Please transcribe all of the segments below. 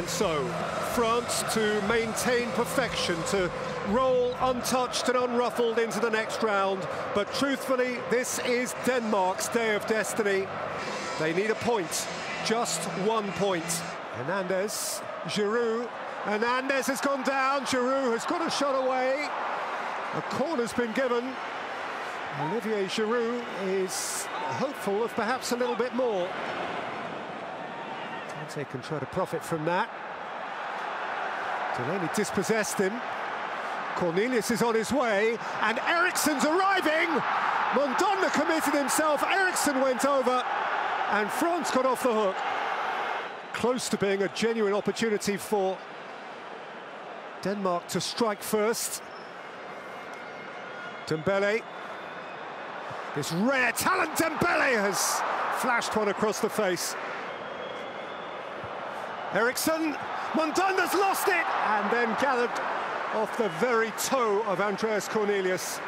And so, France to maintain perfection, to roll untouched and unruffled into the next round. But truthfully, this is Denmark's day of destiny. They need a point, just one point. Hernandez, Giroud. Hernandez has gone down. Giroud has got a shot away. A corner's been given. Olivier Giroud is hopeful of perhaps a little bit more. Kanté can try to profit from that. Delaney dispossessed him. Cornelius is on his way, and Eriksen's arriving! Mandanda committed himself, Eriksen went over, and France got off the hook. Close to being a genuine opportunity for Denmark to strike first. Dembele. This rare talent, Dembele has flashed one across the face. Eriksen, Mandanda's lost it, and then gathered off the very toe of Andreas Cornelius.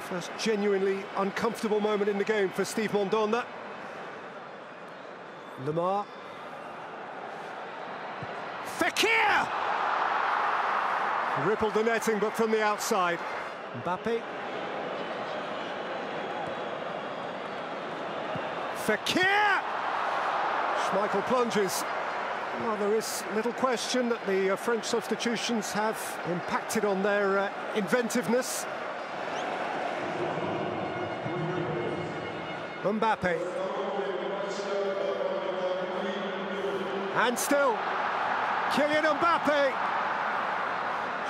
First genuinely uncomfortable moment in the game for Steve Mandanda. Lemar. Fekir! Rippled the netting, but from the outside. Mbappe. Fekir! Schmeichel plunges. Well, there is little question that the uh, French substitutions have impacted on their uh, inventiveness. Mbappe. And still, Kylian Mbappe.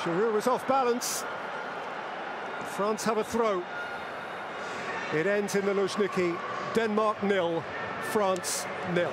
Giroud was off balance. France have a throw. It ends in the Luzhniki. Denmark nil, France nil.